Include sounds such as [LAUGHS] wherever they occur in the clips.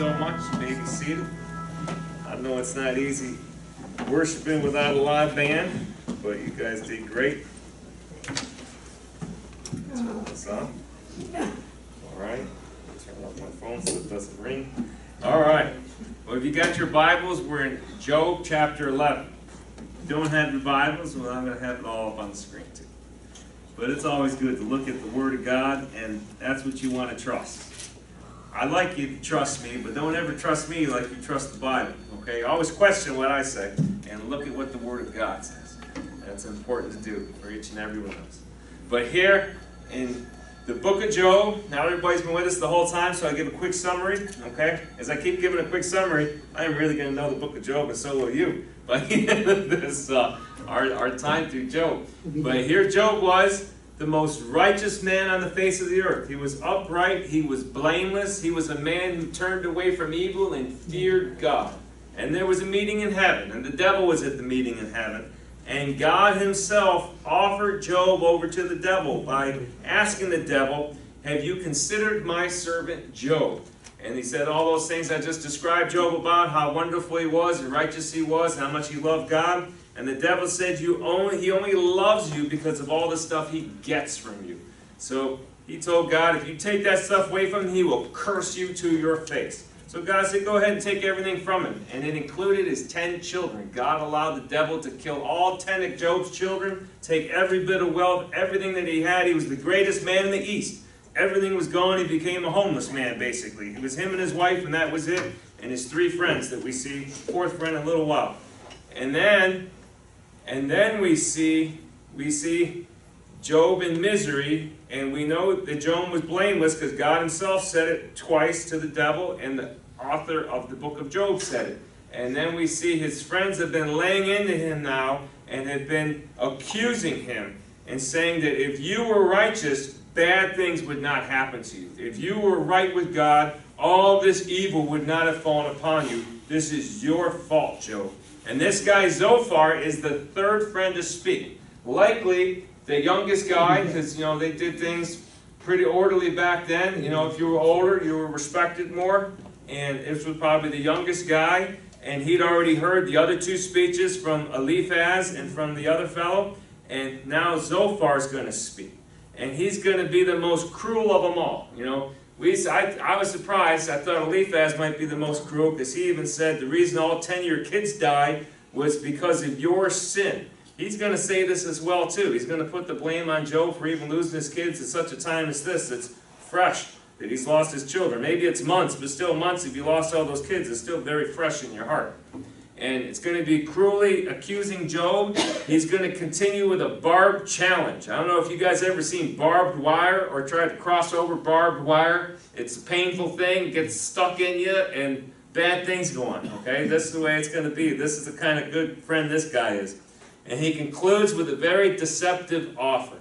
I know it's not easy worshiping without a live band, but you guys did great. Turn this on. All right. Turn off my phone so it doesn't ring. All right. Well, if you got your Bibles, we're in Job chapter 11. If you don't have your Bibles, well, I'm going to have it all up on the screen too. But it's always good to look at the Word of God, and that's what you want to trust. I like you to trust me, but don't ever trust me like you trust the Bible. Okay? Always question what I say and look at what the Word of God says. That's important to do for each and every one of us. But here in the book of Job, now everybody's been with us the whole time, so I give a quick summary. Okay? As I keep giving a quick summary, I am really going to know the book of Job, and so will you by the end of this, uh, our, our time through Job. But here Job was the most righteous man on the face of the earth. He was upright, he was blameless, he was a man who turned away from evil and feared God. And there was a meeting in heaven, and the devil was at the meeting in heaven. And God himself offered Job over to the devil by asking the devil, Have you considered my servant Job? And he said all those things I just described Job about, how wonderful he was and righteous he was, how much he loved God. And the devil said, "You only he only loves you because of all the stuff he gets from you." So he told God, "If you take that stuff away from him, he will curse you to your face." So God said, "Go ahead and take everything from him," and it included his ten children. God allowed the devil to kill all ten of Job's children, take every bit of wealth, everything that he had. He was the greatest man in the East. Everything was gone. He became a homeless man, basically. It was him and his wife, and that was it, and his three friends that we see. Fourth friend in a little while, and then and then we see, we see Job in misery, and we know that Job was blameless because God himself said it twice to the devil, and the author of the book of Job said it. And then we see his friends have been laying into him now and have been accusing him and saying that if you were righteous, bad things would not happen to you. If you were right with God, all this evil would not have fallen upon you. This is your fault, Job. And this guy, Zophar, is the third friend to speak. Likely the youngest guy, because, you know, they did things pretty orderly back then. You know, if you were older, you were respected more. And this was probably the youngest guy. And he'd already heard the other two speeches from Eliphaz and from the other fellow. And now Zophar's going to speak. And he's going to be the most cruel of them all. You know, we, I, I was surprised. I thought Eliphaz might be the most cruel because he even said the reason all 10 of your kids died was because of your sin. He's going to say this as well, too. He's going to put the blame on Job for even losing his kids at such a time as this. It's fresh that he's lost his children. Maybe it's months, but still months if you lost all those kids. It's still very fresh in your heart and it's going to be cruelly accusing Job. He's going to continue with a barbed challenge. I don't know if you guys ever seen barbed wire or tried to cross over barbed wire. It's a painful thing, gets stuck in you, and bad things go on. Okay, this is the way it's going to be. This is the kind of good friend this guy is. And he concludes with a very deceptive offer.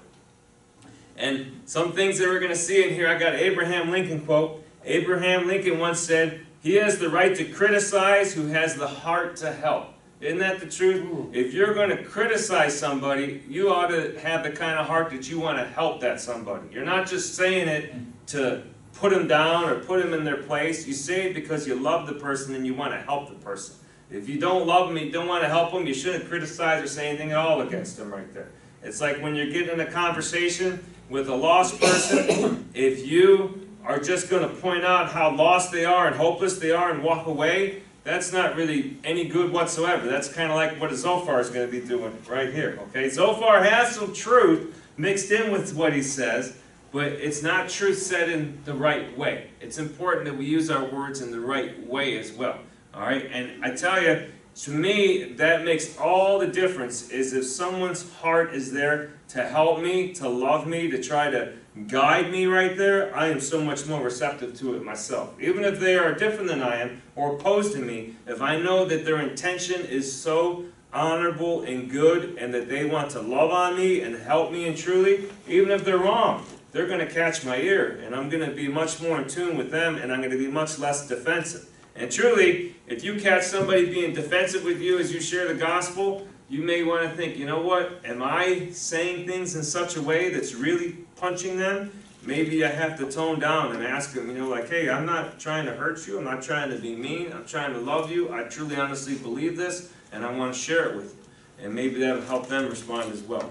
And some things that we're going to see in here, I got Abraham Lincoln quote. Abraham Lincoln once said, he has the right to criticize who has the heart to help. Isn't that the truth? Hmm. If you're going to criticize somebody, you ought to have the kind of heart that you want to help that somebody. You're not just saying it to put them down or put them in their place. You say it because you love the person and you want to help the person. If you don't love them, you don't want to help them, you shouldn't criticize or say anything at all against them right there. It's like when you're getting in a conversation with a lost person, [COUGHS] if you are just going to point out how lost they are and hopeless they are and walk away, that's not really any good whatsoever. That's kind of like what Zophar is going to be doing right here. Okay, Zophar has some truth mixed in with what he says, but it's not truth said in the right way. It's important that we use our words in the right way as well. All right, and I tell you, to me, that makes all the difference. Is if someone's heart is there to help me, to love me, to try to guide me right there, I am so much more receptive to it myself. Even if they are different than I am or opposed to me, if I know that their intention is so honorable and good and that they want to love on me and help me and truly, even if they're wrong, they're going to catch my ear and I'm going to be much more in tune with them and I'm going to be much less defensive. And truly, if you catch somebody being defensive with you as you share the gospel, you may want to think, you know what, am I saying things in such a way that's really punching them? maybe I have to tone down and ask them, you know, like, hey, I'm not trying to hurt you, I'm not trying to be mean, I'm trying to love you, I truly honestly believe this, and I want to share it with you. And maybe that'll help them respond as well.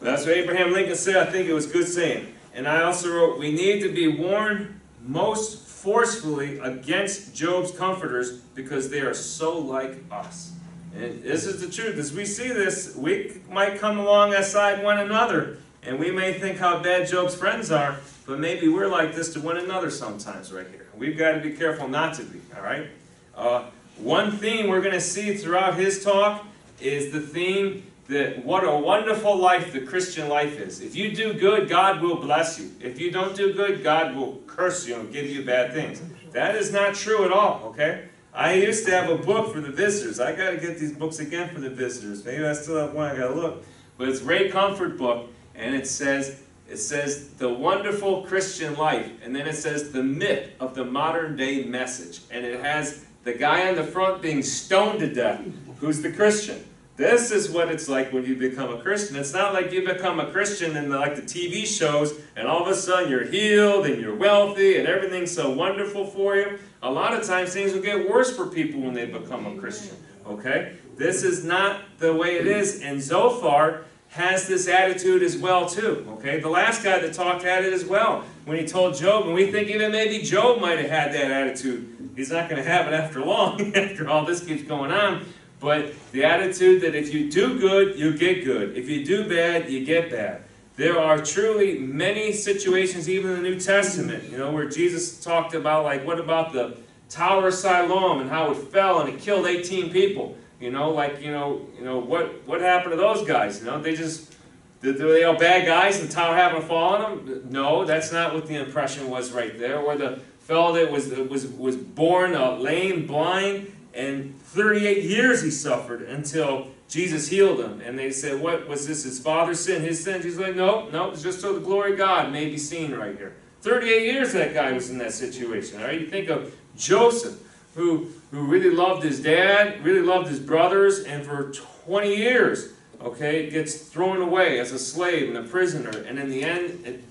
That's what Abraham Lincoln said, I think it was good saying. And I also wrote, we need to be warned most forcefully against Job's comforters because they are so like us. And this is the truth. As we see this, we might come along aside one another, and we may think how bad Job's friends are, but maybe we're like this to one another sometimes right here. We've got to be careful not to be, all right? Uh, one theme we're going to see throughout his talk is the theme that what a wonderful life the Christian life is. If you do good, God will bless you. If you don't do good, God will curse you and give you bad things. That is not true at all, okay? I used to have a book for the visitors. I got to get these books again for the visitors. Maybe I still have one. I got to look. But it's Ray Comfort book, and it says it says the wonderful Christian life, and then it says the myth of the modern day message, and it has the guy on the front being stoned to death, who's the Christian. This is what it's like when you become a Christian. It's not like you become a Christian in the, like the TV shows and all of a sudden you're healed and you're wealthy and everything's so wonderful for you. A lot of times things will get worse for people when they become a Christian. Okay? This is not the way it is. And Zophar has this attitude as well too. Okay? The last guy that talked had it as well. When he told Job, and we think even maybe Job might have had that attitude. He's not going to have it after long, [LAUGHS] after all this keeps going on. But the attitude that if you do good, you get good. If you do bad, you get bad. There are truly many situations, even in the New Testament, you know, where Jesus talked about, like, what about the Tower of Siloam and how it fell and it killed 18 people? You know, like, you know, you know, what, what happened to those guys? You know, they just, were they all bad guys and the tower happened to fall on them? No, that's not what the impression was right there. Or the fellow that was, was, was born uh, lame, blind, and 38 years he suffered until Jesus healed him. And they said, What was this? His father's sin? His sin? He's like, No, no, it's just so the glory of God may be seen right here. 38 years that guy was in that situation. All right? You think of Joseph, who, who really loved his dad, really loved his brothers, and for 20 years, okay, gets thrown away as a slave and a prisoner. And in the end, it,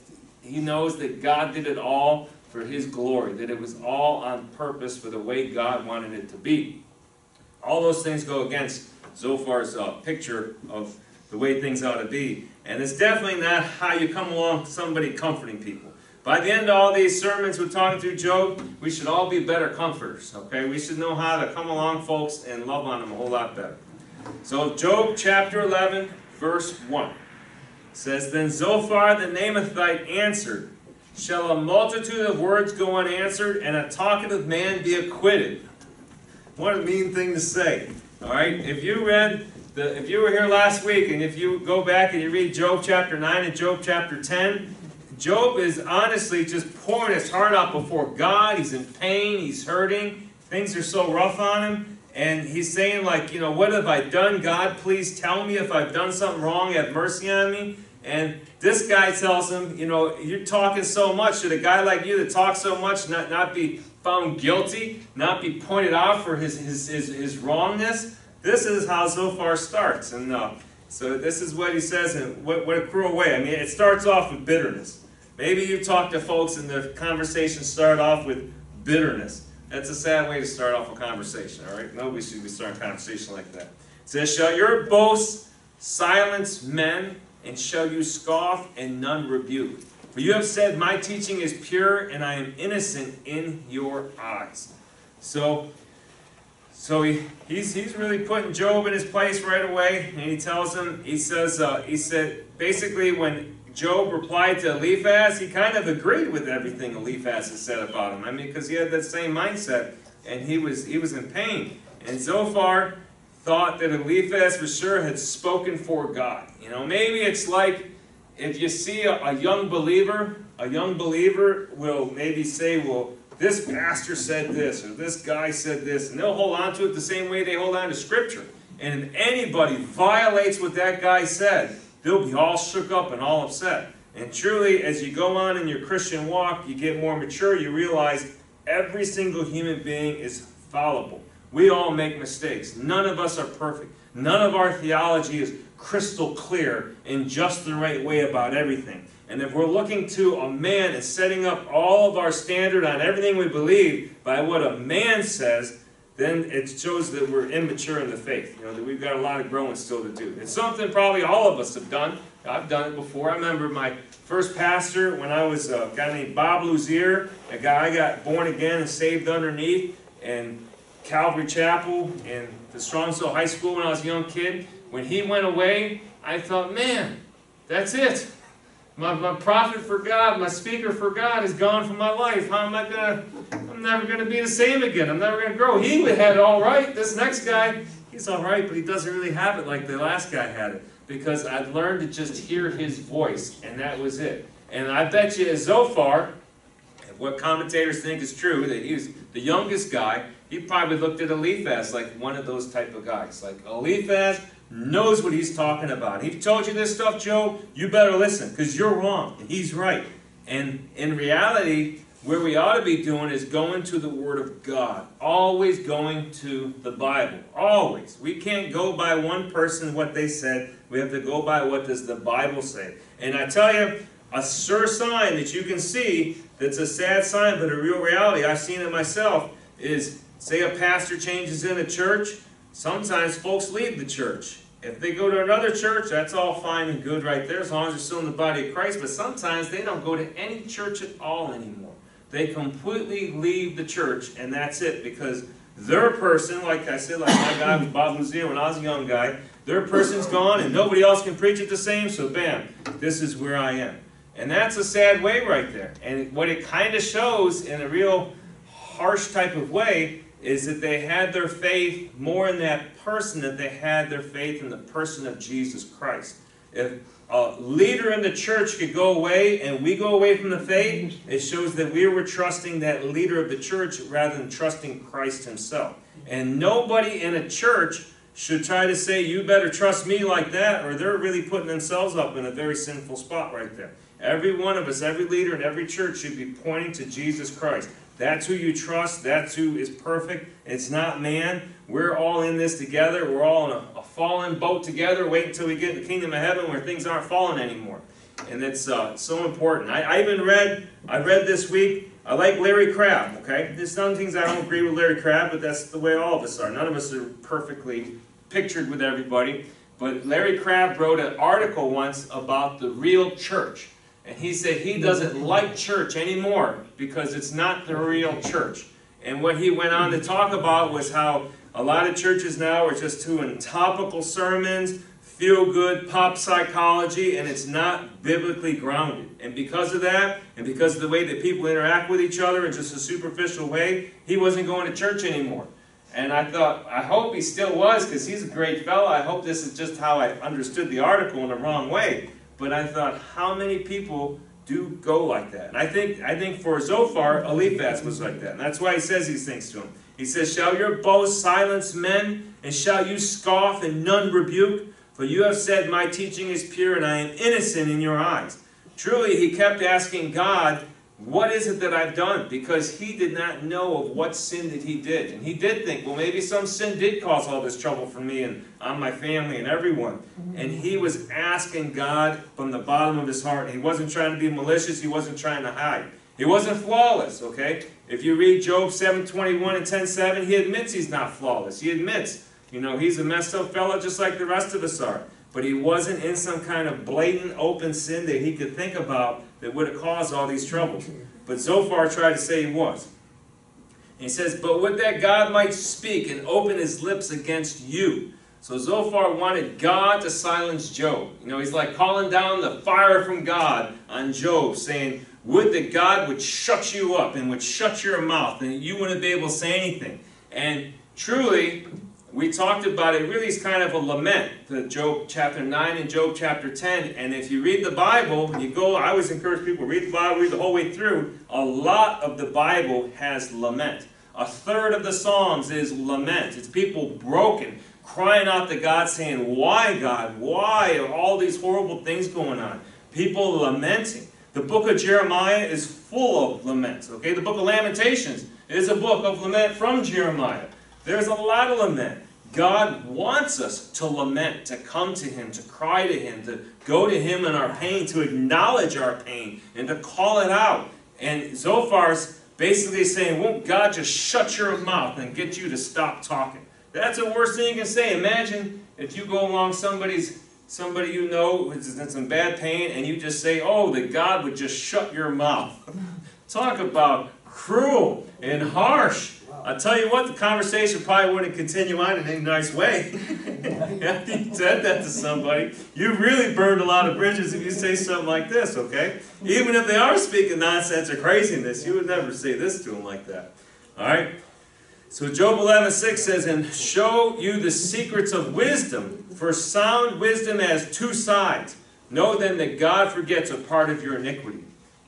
he knows that God did it all for his glory, that it was all on purpose for the way God wanted it to be. All those things go against Zophar's uh, picture of the way things ought to be. And it's definitely not how you come along somebody comforting people. By the end of all these sermons we're talking through Job, we should all be better comforters, okay? We should know how to come along, folks, and love on them a whole lot better. So Job chapter 11, verse 1 says, Then Zophar the Naamathite answered, Shall a multitude of words go unanswered, and a talkative man be acquitted? What a mean thing to say. All right, if you read the, if you were here last week, and if you go back and you read Job chapter 9 and Job chapter 10, Job is honestly just pouring his heart out before God. He's in pain, he's hurting, things are so rough on him. And he's saying, like, you know, what have I done? God, please tell me if I've done something wrong, have mercy on me. And this guy tells him, you know, you're talking so much. Should a guy like you that talks so much not, not be found guilty, not be pointed out for his, his, his, his wrongness? This is how Zophar starts. And uh, so this is what he says, and what, what a cruel way. I mean, it starts off with bitterness. Maybe you talk to folks and the conversation start off with bitterness. That's a sad way to start off a conversation, all right? Nobody should be starting a conversation like that. It says, Shall your boast silence men and shall you scoff and none rebuke? You have said, My teaching is pure, and I am innocent in your eyes. So, so he, he's, he's really putting Job in his place right away, and he tells him, he says, uh, he said, basically when Job replied to Eliphaz, he kind of agreed with everything Eliphaz had said about him. I mean, because he had that same mindset, and he was, he was in pain. And Zophar thought that Eliphaz for sure had spoken for God. You know, maybe it's like if you see a, a, young believer, a young believer will maybe say, well, this pastor said this, or this guy said this, and they'll hold on to it the same way they hold on to Scripture. And if anybody violates what that guy said, they'll be all shook up and all upset. And truly, as you go on in your Christian walk, you get more mature, you realize every single human being is fallible. We all make mistakes. None of us are perfect. None of our theology is crystal clear in just the right way about everything. And if we're looking to a man and setting up all of our standard on everything we believe by what a man says, then it shows that we're immature in the faith. You know, that we've got a lot of growing still to do. It's something probably all of us have done. I've done it before. I remember my first pastor when I was a guy named Bob Luzier, a guy I got born again and saved underneath, and Calvary Chapel and the Strongsville High School when I was a young kid. When he went away, I thought, man, that's it. My, my prophet for God, my speaker for God is gone from my life. How am I gonna, I'm never gonna be the same again. I'm never gonna grow. He had it all right. This next guy, he's all right, but he doesn't really have it like the last guy had it. Because I'd learned to just hear his voice, and that was it. And I bet you Zophar, what commentators think is true, that he was the youngest guy, he probably looked at Eliphaz like one of those type of guys. Like Eliphaz knows what he's talking about. He told you this stuff, Job, you better listen, because you're wrong, and he's right. And in reality, where we ought to be doing is going to the Word of God. Always going to the Bible. Always. We can't go by one person what they said. We have to go by what does the Bible say. And I tell you, a sure sign that you can see that's a sad sign, but a real reality, I've seen it myself, is say a pastor changes in a church, sometimes folks leave the church. If they go to another church, that's all fine and good right there, as long as they're still in the body of Christ. But sometimes they don't go to any church at all anymore. They completely leave the church, and that's it, because their person, like I said, like my guy was Bob Luzier when I was a young guy, their person's gone, and nobody else can preach it the same, so bam, this is where I am. And that's a sad way right there. And what it kind of shows in a real harsh type of way is that they had their faith more in that person than they had their faith in the person of Jesus Christ. If a leader in the church could go away and we go away from the faith, it shows that we were trusting that leader of the church rather than trusting Christ himself. And nobody in a church should try to say, you better trust me like that, or they're really putting themselves up in a very sinful spot right there. Every one of us, every leader in every church should be pointing to Jesus Christ. That's who you trust. That's who is perfect. It's not man. We're all in this together. We're all in a, a fallen boat together. Wait until we get in the kingdom of heaven where things aren't falling anymore. And it's uh, so important. I, I even read, I read this week, I like Larry Crabb, okay? There's some things I don't agree with Larry Crabb, but that's the way all of us are. None of us are perfectly pictured with everybody. But Larry Crabb wrote an article once about the real church. And he said he doesn't like church anymore because it's not the real church. And what he went on to talk about was how a lot of churches now are just doing topical sermons, feel good pop psychology, and it's not biblically grounded. And because of that, and because of the way that people interact with each other in just a superficial way, he wasn't going to church anymore. And I thought, I hope he still was because he's a great fellow. I hope this is just how I understood the article in the wrong way. But I thought, how many people do go like that? And I think, I think for Zophar, Eliphaz was like that. And that's why he says these things to him. He says, Shall your boast silence men, and shall you scoff and none rebuke? For you have said, My teaching is pure, and I am innocent in your eyes. Truly, he kept asking God, what is it that I've done? Because he did not know of what sin that he did. And he did think, well, maybe some sin did cause all this trouble for me and on my family and everyone. Mm-hmm. And he was asking God from the bottom of his heart. He wasn't trying to be malicious. He wasn't trying to hide. He wasn't flawless, okay? If you read Job 7.21 and 10.7, he admits he's not flawless. He admits, you know, he's a messed up fellow just like the rest of us are. But he wasn't in some kind of blatant open sin that he could think about that would have caused all these troubles. But Zophar tried to say he was. And he says, But would that God might speak and open his lips against you. So Zophar wanted God to silence Job. You know, he's like calling down the fire from God on Job, saying, Would that God would shut you up and would shut your mouth and you wouldn't be able to say anything. And truly, we talked about it really is kind of a lament, the Job chapter 9 and Job chapter 10. And if you read the Bible, you go, I always encourage people, read the Bible, read the whole way through. A lot of the Bible has lament. A third of the Psalms is lament. It's people broken, crying out to God, saying, Why, God? Why are all these horrible things going on? People lamenting. The book of Jeremiah is full of laments. Okay, the book of Lamentations is a book of lament from Jeremiah. There's a lot of lament. God wants us to lament, to come to Him, to cry to Him, to go to Him in our pain, to acknowledge our pain, and to call it out. And Zophar's basically saying, won't God just shut your mouth and get you to stop talking? That's the worst thing you can say. Imagine if you go along somebody's somebody you know who's in some bad pain and you just say, oh, that God would just shut your mouth. [LAUGHS] Talk about cruel and harsh. I'll tell you what, the conversation probably wouldn't continue on in any nice way. [LAUGHS] After you said that to somebody, you really burned a lot of bridges if you say something like this, okay? Even if they are speaking nonsense or craziness, you would never say this to them like that. All right? So Job 11:6 says, And show you the secrets of wisdom, for sound wisdom has two sides. Know then that God forgets a part of your iniquity.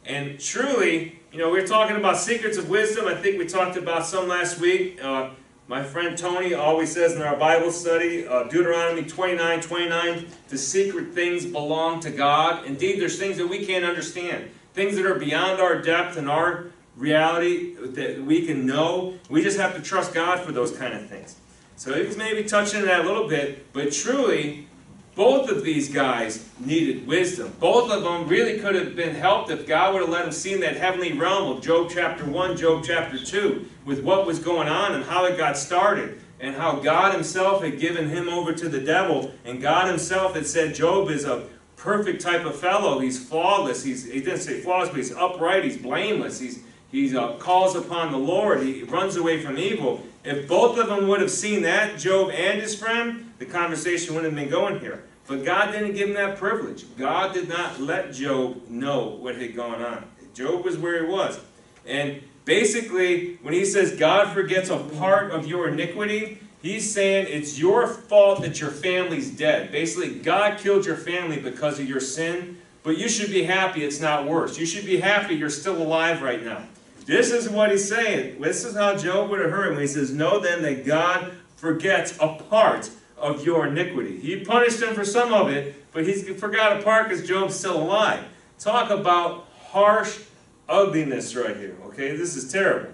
And truly, you know, we're talking about secrets of wisdom. I think we talked about some last week. Uh, my friend Tony always says in our Bible study, uh, Deuteronomy 29, 29, the secret things belong to God. Indeed, there's things that we can't understand. Things that are beyond our depth and our reality that we can know. We just have to trust God for those kind of things. So he's maybe touching on that a little bit, but truly, both of these guys needed wisdom. Both of them really could have been helped if God would have let them see in that heavenly realm of Job chapter 1, Job chapter 2, with what was going on and how it got started, and how God himself had given him over to the devil, and God himself had said Job is a perfect type of fellow. He's flawless. He's, he didn't say flawless, but he's upright. He's blameless. He's, he uh, calls upon the Lord. He runs away from evil. If both of them would have seen that, Job and his friend, the conversation wouldn't have been going here. But God didn't give him that privilege. God did not let Job know what had gone on. Job was where he was. And basically, when he says God forgets a part of your iniquity, he's saying it's your fault that your family's dead. Basically, God killed your family because of your sin, but you should be happy it's not worse. You should be happy you're still alive right now. This is what he's saying. This is how Job would have heard when he says, Know then that God forgets a part of your iniquity. He punished him for some of it, but he forgot a part because Job's still alive. Talk about harsh ugliness right here, okay? This is terrible.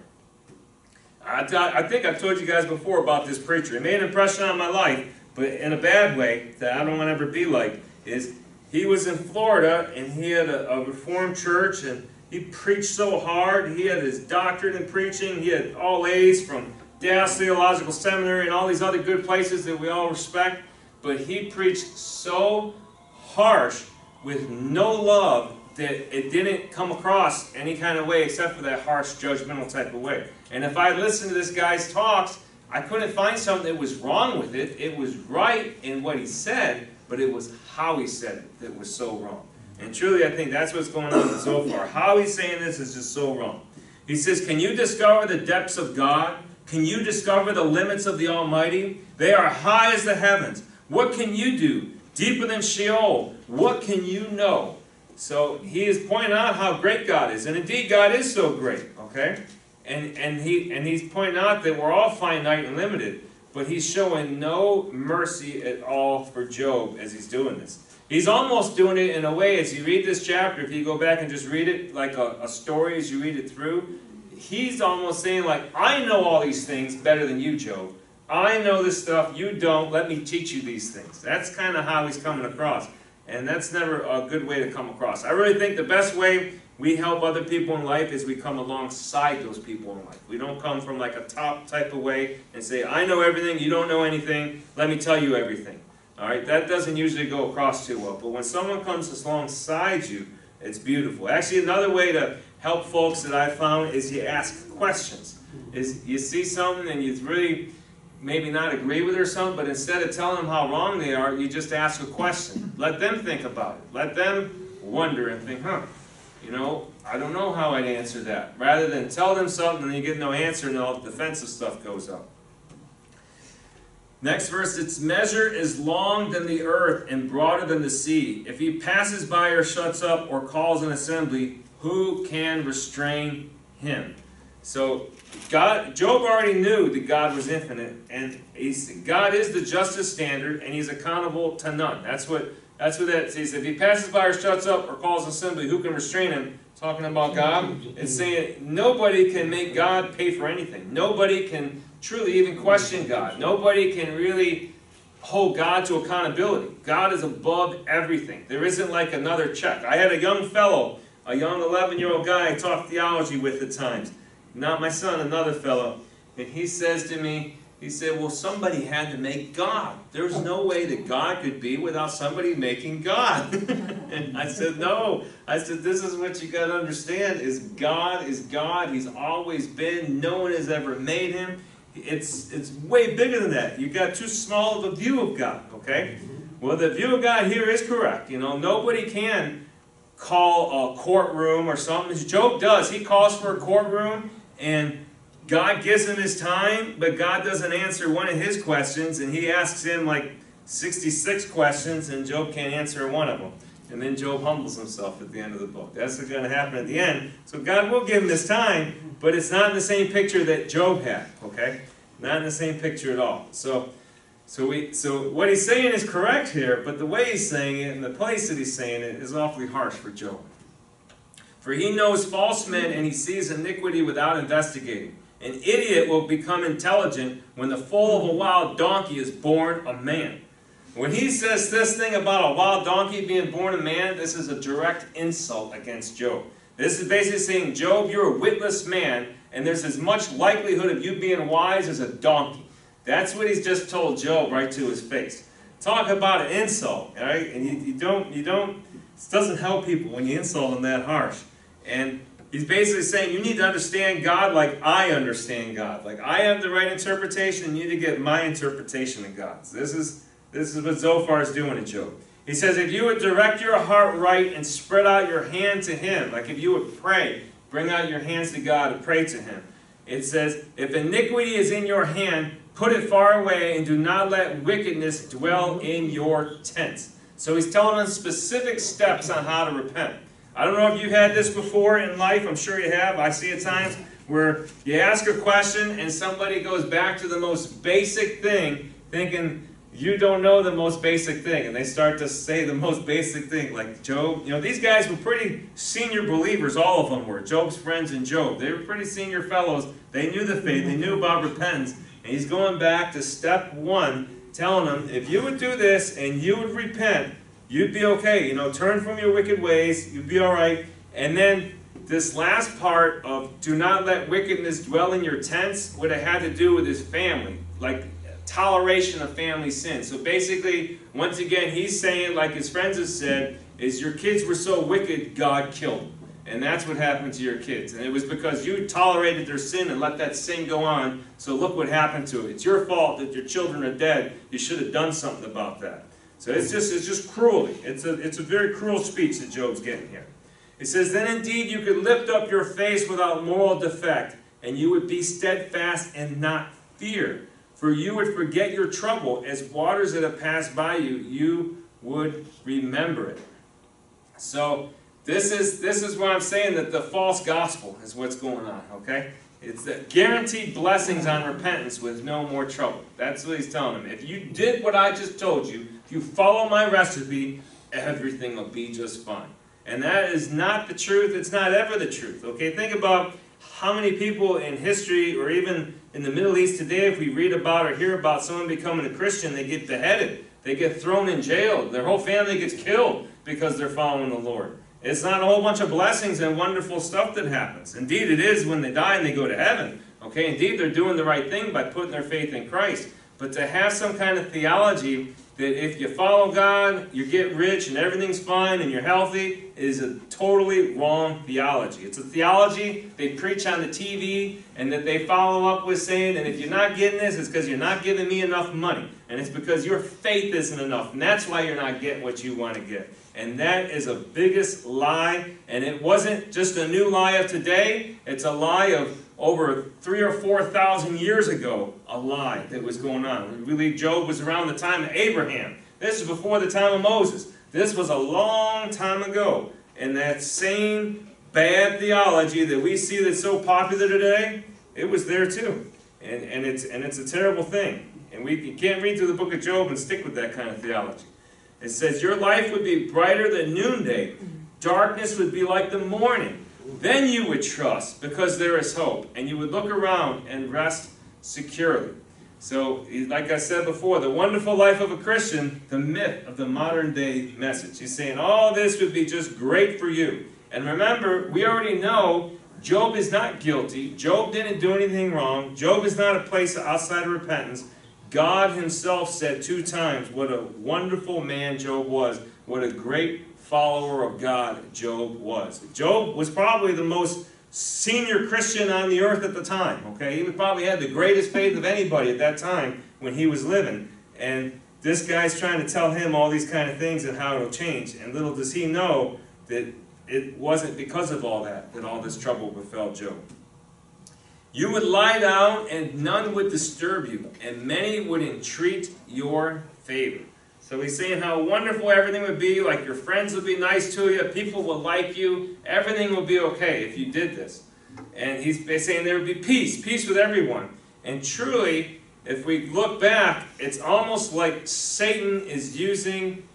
I, I think I've told you guys before about this preacher. He made an impression on my life, but in a bad way that I don't want to ever be like, is he was in Florida and he had a, a reformed church and he preached so hard. He had his doctorate in preaching. He had all A's from Dallas Theological Seminary and all these other good places that we all respect. But he preached so harsh with no love that it didn't come across any kind of way except for that harsh, judgmental type of way. And if I listened to this guy's talks, I couldn't find something that was wrong with it. It was right in what he said, but it was how he said it that was so wrong. And truly, I think that's what's going on Zophar. How he's saying this is just so wrong. He says, Can you discover the depths of God? Can you discover the limits of the Almighty? They are high as the heavens. What can you do? Deeper than Sheol. What can you know? So he is pointing out how great God is. And indeed, God is so great, okay? And, and, he, and he's pointing out that we're all finite and limited. But he's showing no mercy at all for Job as he's doing this. He's almost doing it in a way, as you read this chapter, if you go back and just read it like a, a story as you read it through, he's almost saying like, I know all these things better than you, Job. I know this stuff, you don't, let me teach you these things. That's kind of how he's coming across. And that's never a good way to come across. I really think the best way we help other people in life is we come alongside those people in life. We don't come from like a top type of way and say, I know everything, you don't know anything, let me tell you everything. All right, that doesn't usually go across too well. But when someone comes alongside you, it's beautiful. Actually, another way to help folks that I found is you ask questions. Is you see something and you really maybe not agree with or something, but instead of telling them how wrong they are, you just ask a question. Let them think about it. Let them wonder and think, huh, you know, I don't know how I'd answer that. Rather than tell them something and you get no answer and all the defensive stuff goes up. Next verse, its measure is long than the earth and broader than the sea. If he passes by or shuts up or calls an assembly, who can restrain him? So God, Job already knew that God was infinite, and God is the justice standard, and he's accountable to none. That's what that's what that says. If he passes by or shuts up or calls assembly, who can restrain him? Talking about God, it's saying nobody can make God pay for anything. Nobody can truly even question God. Nobody can really hold God to accountability. God is above everything. There isn't like another check. I had a young fellow, a young 11 year old guy I taught theology with at times. Not my son, another fellow. And he says to me, he said, well, somebody had to make God. There's no way that God could be without somebody making God. [LAUGHS] and I said, no. I said, this is what you got to understand is God is God. He's always been. No one has ever made him. It's, it's way bigger than that. You've got too small of a view of God, okay? Well, the view of God here is correct. You know, nobody can call a courtroom or something. Job does, he calls for a courtroom and God gives him his time, but God doesn't answer one of his questions, and he asks him like 66 questions, and Job can't answer one of them. And then Job humbles himself at the end of the book. That's what's going to happen at the end. So God will give him his time, but it's not in the same picture that Job had, okay? Not in the same picture at all. So, so, we, so what he's saying is correct here, but the way he's saying it and the place that he's saying it is awfully harsh for Job. For he knows false men and he sees iniquity without investigating. An idiot will become intelligent when the foal of a wild donkey is born a man. When he says this thing about a wild donkey being born a man, this is a direct insult against Job. This is basically saying, Job, you're a witless man, and there's as much likelihood of you being wise as a donkey. That's what he's just told Job right to his face. Talk about an insult, right? And you, you don't, you don't, it doesn't help people when you insult them that harsh. And He's basically saying you need to understand God like I understand God. Like I have the right interpretation, and you need to get my interpretation of God. This is this is what Zophar is doing to Job. He says, if you would direct your heart right and spread out your hand to Him, like if you would pray, bring out your hands to God and pray to Him. It says, if iniquity is in your hand, put it far away and do not let wickedness dwell in your tents. So he's telling us specific steps on how to repent. I don't know if you've had this before in life. I'm sure you have. I see at times where you ask a question and somebody goes back to the most basic thing thinking you don't know the most basic thing. And they start to say the most basic thing. Like Job, you know, these guys were pretty senior believers. All of them were. Job's friends and Job. They were pretty senior fellows. They knew the faith. They knew about repentance. And he's going back to step one, telling them, if you would do this and you would repent, you'd be okay. You know, turn from your wicked ways, you'd be all right. And then this last part of do not let wickedness dwell in your tents would have had to do with his family, like toleration of family sin. So basically, once again, he's saying, like his friends have said, is your kids were so wicked, God killed them. And that's what happened to your kids. And it was because you tolerated their sin and let that sin go on. So look what happened to it. It's your fault that your children are dead. You should have done something about that. So it's just, it's just cruelty. It's a, it's a very cruel speech that Job's getting here. It says, Then indeed you could lift up your face without moral defect, and you would be steadfast and not fear. For you would forget your trouble as waters that have passed by you, you would remember it. So this is this is what I'm saying that the false gospel is what's going on, okay? It's the guaranteed blessings on repentance with no more trouble. That's what he's telling them. If you did what I just told you, if you follow my recipe, everything will be just fine. And that is not the truth. It's not ever the truth. Okay, think about how many people in history or even in the Middle East today, if we read about or hear about someone becoming a Christian, they get beheaded. They get thrown in jail. Their whole family gets killed because they're following the Lord. It's not a whole bunch of blessings and wonderful stuff that happens. Indeed, it is when they die and they go to heaven. Okay, indeed, they're doing the right thing by putting their faith in Christ. But to have some kind of theology that if you follow God, you get rich and everything's fine and you're healthy is a totally wrong theology. It's a theology they preach on the TV and that they follow up with saying, and if you're not getting this, it's because you're not giving me enough money. And it's because your faith isn't enough. And that's why you're not getting what you want to get. And that is a biggest lie. And it wasn't just a new lie of today. It's a lie of over three or four thousand years ago. A lie that was going on. We believe Job was around the time of Abraham. This is before the time of Moses. This was a long time ago. And that same bad theology that we see that's so popular today, it was there too. And, and, it's, and it's a terrible thing. And we can't read through the book of Job and stick with that kind of theology. It says, Your life would be brighter than noonday, darkness would be like the morning. Then you would trust because there is hope, and you would look around and rest securely. So, like I said before, the wonderful life of a Christian, the myth of the modern day message. He's saying all this would be just great for you. And remember, we already know Job is not guilty. Job didn't do anything wrong. Job is not a place outside of repentance. God himself said two times what a wonderful man Job was, what a great follower of God Job was. Job was probably the most senior Christian on the earth at the time. Okay, he probably had the greatest faith of anybody at that time when he was living. And this guy's trying to tell him all these kind of things and how it'll change. And little does he know that it wasn't because of all that that all this trouble befell Job. You would lie down and none would disturb you, and many would entreat your favor. So he's saying how wonderful everything would be, like your friends would be nice to you, people would like you, everything would be okay if you did this. And he's saying there would be peace, peace with everyone. And truly, if we look back, it's almost like Satan is using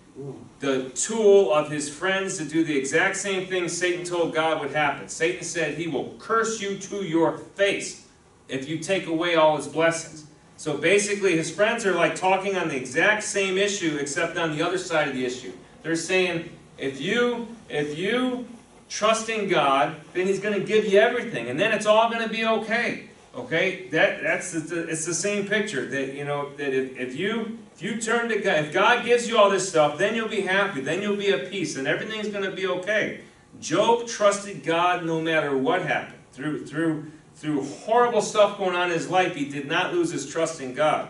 the tool of his friends to do the exact same thing Satan told God would happen. Satan said he will curse you to your face if you take away all his blessings. So basically, his friends are like talking on the exact same issue, except on the other side of the issue. They're saying, if you, if you trust in God, then He's going to give you everything, and then it's all going to be okay. Okay, that that's the, it's the same picture that you know that if, if you if you turn to God, if God gives you all this stuff, then you'll be happy, then you'll be at peace, and everything's going to be okay. Job trusted God no matter what happened through through through horrible stuff going on in his life, he did not lose his trust in God.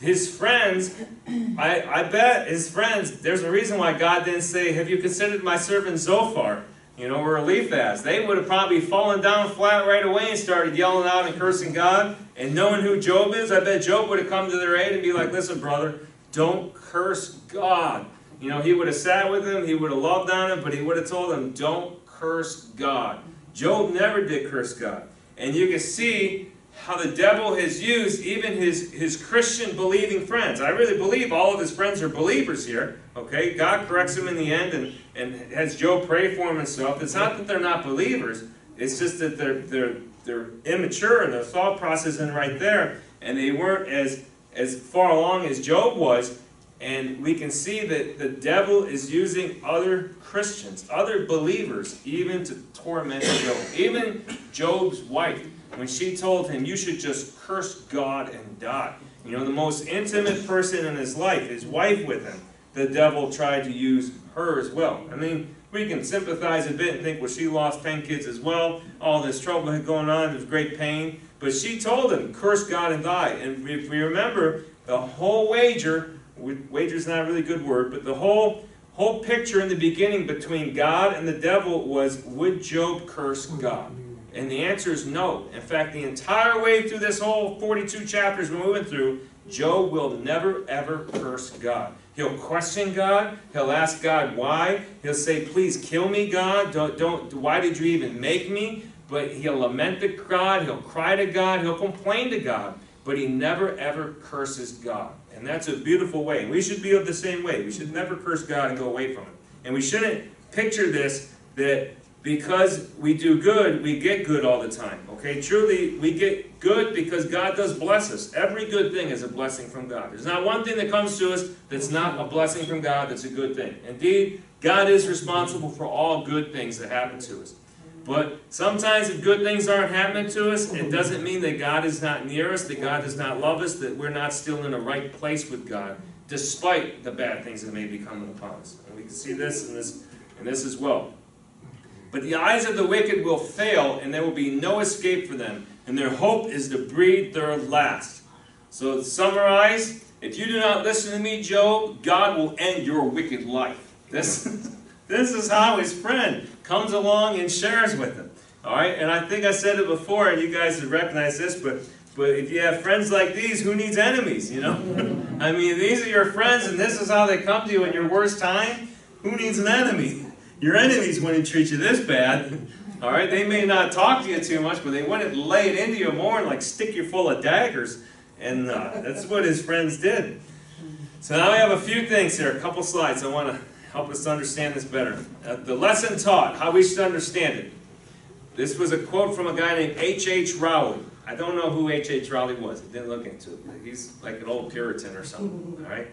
His friends, I, I bet his friends, there's a reason why God didn't say, Have you considered my servant Zophar? You know, where Eliphaz. They would have probably fallen down flat right away and started yelling out and cursing God. And knowing who Job is, I bet Job would have come to their aid and be like, Listen, brother, don't curse God. You know, he would have sat with him, he would have loved on him, but he would have told him, Don't curse God. Job never did curse God. And you can see how the devil has used even his, his Christian believing friends. I really believe all of his friends are believers here. Okay? God corrects him in the end and, and has Job pray for him and stuff. It's not that they're not believers. It's just that they're, they're, they're immature and their thought process isn't right there. And they weren't as, as far along as Job was. And we can see that the devil is using other Christians, other believers, even to torment Job. Even Job's wife, when she told him, You should just curse God and die. You know, the most intimate person in his life, his wife with him, the devil tried to use her as well. I mean, we can sympathize a bit and think, well, she lost 10 kids as well. All this trouble had going on, there's great pain. But she told him, curse God and die. And if we remember, the whole wager wager is not a really good word, but the whole whole picture in the beginning between God and the devil was would Job curse God? And the answer is no. In fact, the entire way through this whole 42 chapters we're moving through, Job will never ever curse God. He'll question God. He'll ask God why. He'll say, "Please kill me, God. Don't, don't. Why did you even make me?" But he'll lament to God. He'll cry to God. He'll complain to God. But he never ever curses God. And that's a beautiful way. And we should be of the same way. We should never curse God and go away from Him. And we shouldn't picture this that because we do good, we get good all the time. Okay? Truly, we get good because God does bless us. Every good thing is a blessing from God. There's not one thing that comes to us that's not a blessing from God that's a good thing. Indeed, God is responsible for all good things that happen to us. But sometimes if good things aren't happening to us, it doesn't mean that God is not near us, that God does not love us, that we're not still in a right place with God, despite the bad things that may be coming upon us. And we can see this and this, in this as well. But the eyes of the wicked will fail, and there will be no escape for them, and their hope is to breathe their last. So to summarize, if you do not listen to me, Job, God will end your wicked life. This, [LAUGHS] this is how his friend comes along and shares with him. All right, and I think I said it before, and you guys have recognized this, but but if you have friends like these, who needs enemies? You know, [LAUGHS] I mean, these are your friends, and this is how they come to you in your worst time. Who needs an enemy? Your enemies wouldn't treat you this bad. All right, they may not talk to you too much, but they wouldn't lay it into you more and like stick you full of daggers. And uh, that's what his friends did. So now we have a few things here, a couple slides. I want to help us understand this better. Uh, the lesson taught, how we should understand it. This was a quote from a guy named H.H. H. Rowley. I don't know who H. H. Rowley was. I didn't look into it. He's like an old Puritan or something. [LAUGHS] All right.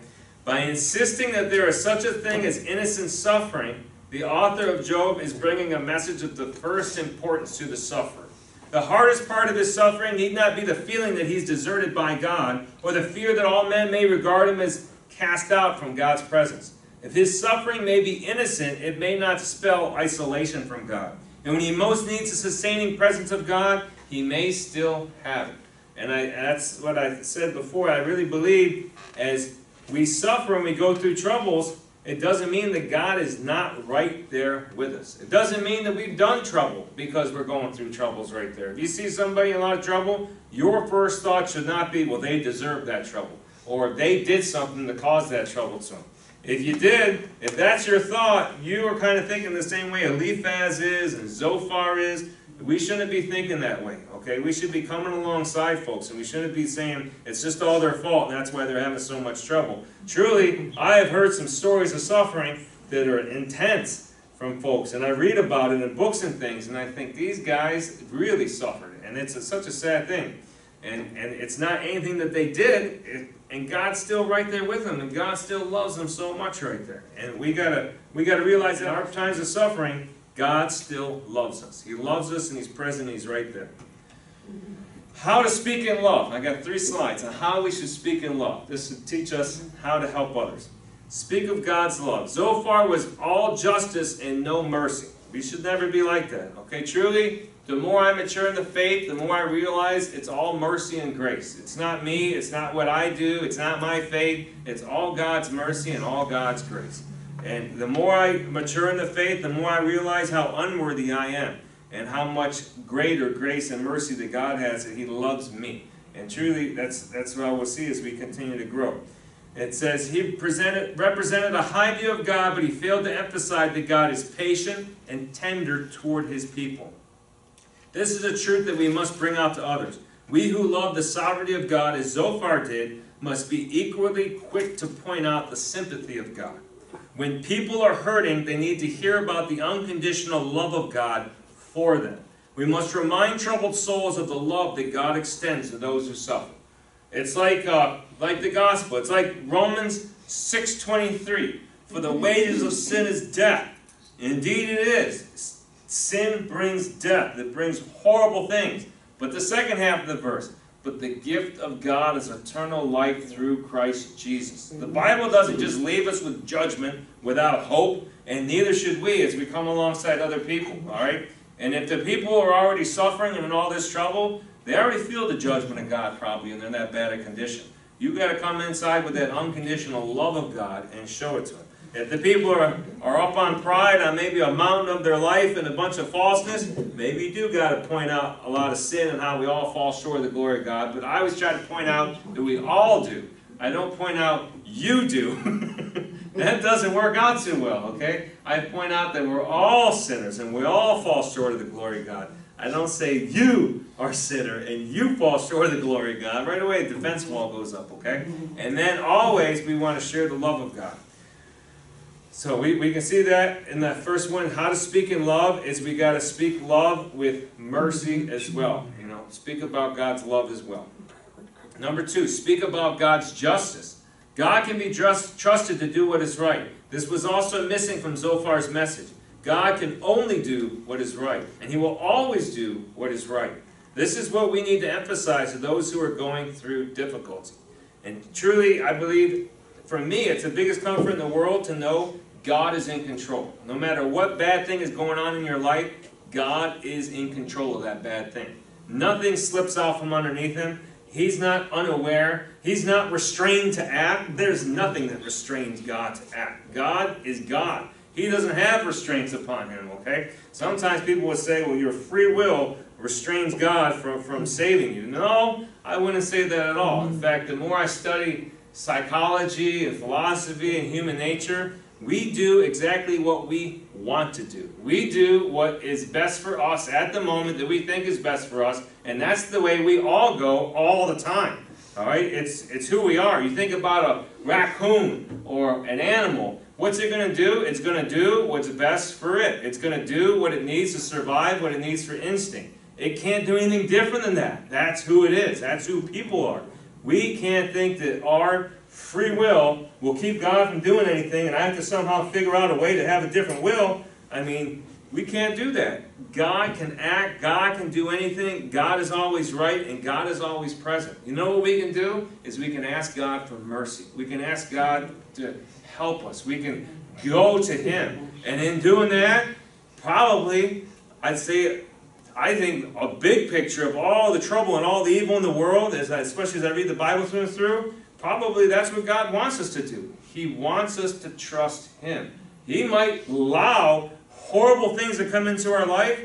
By insisting that there is such a thing as innocent suffering, the author of Job is bringing a message of the first importance to the sufferer. The hardest part of his suffering need not be the feeling that he's deserted by God, or the fear that all men may regard him as cast out from God's presence. If his suffering may be innocent, it may not spell isolation from God. And when he most needs the sustaining presence of God, he may still have it. And I, that's what I said before. I really believe as we suffer and we go through troubles, it doesn't mean that God is not right there with us. It doesn't mean that we've done trouble because we're going through troubles right there. If you see somebody in a lot of trouble, your first thought should not be, well, they deserve that trouble. Or they did something to cause that trouble to them. If you did, if that's your thought, you are kind of thinking the same way Eliphaz is and Zophar is. We shouldn't be thinking that way, okay? We should be coming alongside folks, and we shouldn't be saying it's just all their fault, and that's why they're having so much trouble. Truly, I have heard some stories of suffering that are intense from folks, and I read about it in books and things, and I think these guys really suffered, and it's a, such a sad thing. And, and it's not anything that they did, it, and God's still right there with them, and God still loves them so much right there. And we gotta we gotta realize that our times of suffering, God still loves us. He loves us, and He's present. He's right there. How to speak in love. I got three slides on how we should speak in love. This will teach us how to help others. Speak of God's love. Zophar was all justice and no mercy. We should never be like that. Okay, truly, the more I mature in the faith, the more I realize it's all mercy and grace. It's not me, it's not what I do, it's not my faith, it's all God's mercy and all God's grace. And the more I mature in the faith, the more I realize how unworthy I am and how much greater grace and mercy that God has that He loves me. And truly, that's, that's what I will see as we continue to grow. It says he presented, represented a high view of God, but he failed to emphasize that God is patient and tender toward his people. This is a truth that we must bring out to others. We who love the sovereignty of God, as Zophar did, must be equally quick to point out the sympathy of God. When people are hurting, they need to hear about the unconditional love of God for them. We must remind troubled souls of the love that God extends to those who suffer. It's like, uh, like the gospel. It's like Romans 6.23. For the wages of sin is death. Indeed it is. Sin brings death. It brings horrible things. But the second half of the verse, but the gift of God is eternal life through Christ Jesus. The Bible doesn't just leave us with judgment without hope, and neither should we as we come alongside other people, all right? And if the people are already suffering and in all this trouble, they already feel the judgment of God probably, and they're in that bad a condition. You've got to come inside with that unconditional love of God and show it to them. If the people are, are up on pride on maybe a mountain of their life and a bunch of falseness, maybe you do got to point out a lot of sin and how we all fall short of the glory of God. But I always try to point out that we all do. I don't point out you do. [LAUGHS] that doesn't work out too well, okay? I point out that we're all sinners and we all fall short of the glory of God. I don't say you are sinner and you fall short of the glory of God. Right away, defense wall goes up, okay? And then always we want to share the love of God. So we, we can see that in that first one, how to speak in love is we got to speak love with mercy as well. You know, speak about God's love as well. Number two, speak about God's justice. God can be just, trusted to do what is right. This was also missing from Zophar's message. God can only do what is right, and he will always do what is right. This is what we need to emphasize to those who are going through difficulty. And truly, I believe, for me, it's the biggest comfort in the world to know God is in control. No matter what bad thing is going on in your life, God is in control of that bad thing. Nothing slips out from underneath him. He's not unaware. He's not restrained to act. There's nothing that restrains God to act. God is God. He doesn't have restraints upon him, okay? Sometimes people would say, well, your free will restrains God from, from saving you. No, I wouldn't say that at all. In fact, the more I study psychology and philosophy and human nature, we do exactly what we want to do. We do what is best for us at the moment that we think is best for us, and that's the way we all go all the time. All right? It's, it's who we are. You think about a raccoon or an animal. What's it going to do? It's going to do what's best for it. It's going to do what it needs to survive, what it needs for instinct. It can't do anything different than that. That's who it is. That's who people are. We can't think that our free will will keep God from doing anything, and I have to somehow figure out a way to have a different will. I mean, we can't do that. God can act, God can do anything, God is always right, and God is always present. You know what we can do? Is we can ask God for mercy. We can ask God to help us. We can go to Him. And in doing that, probably, I'd say, I think a big picture of all the trouble and all the evil in the world, is I, especially as I read the Bible through, probably that's what God wants us to do. He wants us to trust Him. He might allow horrible things to come into our life,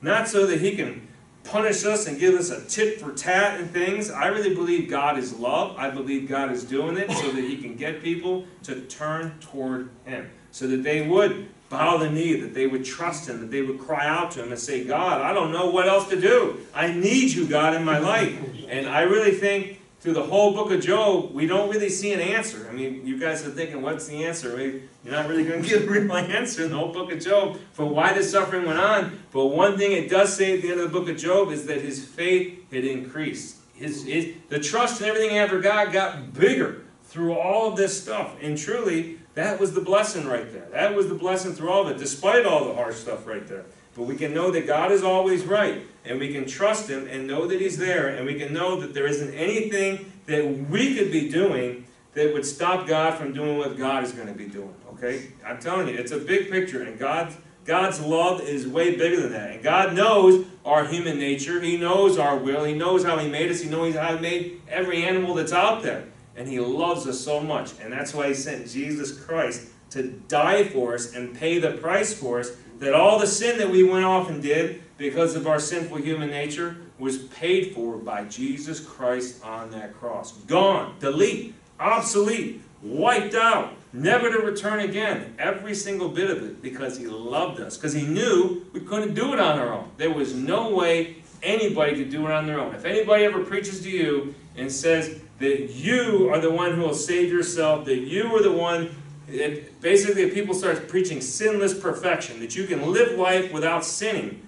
not so that He can punish us and give us a tit for tat and things. I really believe God is love. I believe God is doing it so that He can get people to turn toward Him, so that they would bow the knee, that they would trust Him, that they would cry out to Him and say, God, I don't know what else to do. I need you, God, in my life. And I really think through the whole book of Job, we don't really see an answer. I mean, you guys are thinking, what's the answer? Maybe you're not really going [LAUGHS] to get a real answer in the whole book of Job for why the suffering went on. But one thing it does say at the end of the book of Job is that his faith had increased. His, his, the trust and everything after God got bigger through all of this stuff. And truly, that was the blessing right there. That was the blessing through all of it, despite all the harsh stuff right there. But we can know that God is always right, and we can trust Him and know that He's there, and we can know that there isn't anything that we could be doing that would stop God from doing what God is going to be doing. Okay? I'm telling you, it's a big picture, and God's God's love is way bigger than that. And God knows our human nature. He knows our will. He knows how He made us. He knows how He made every animal that's out there. And He loves us so much. And that's why He sent Jesus Christ to die for us and pay the price for us that all the sin that we went off and did because of our sinful human nature was paid for by Jesus Christ on that cross. Gone, delete, obsolete, wiped out, never to return again. Every single bit of it because he loved us, because he knew we couldn't do it on our own. There was no way anybody could do it on their own. If anybody ever preaches to you and says that you are the one who will save yourself, that you are the one it, basically, if people start preaching sinless perfection, that you can live life without sinning,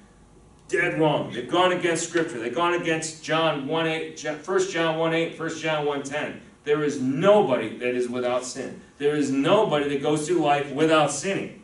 dead wrong. They've gone against Scripture. They've gone against John 1 8, 1 John 1 8, 1 John 1 10. There is nobody that is without sin. There is nobody that goes through life without sinning.